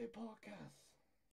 birthday podcast.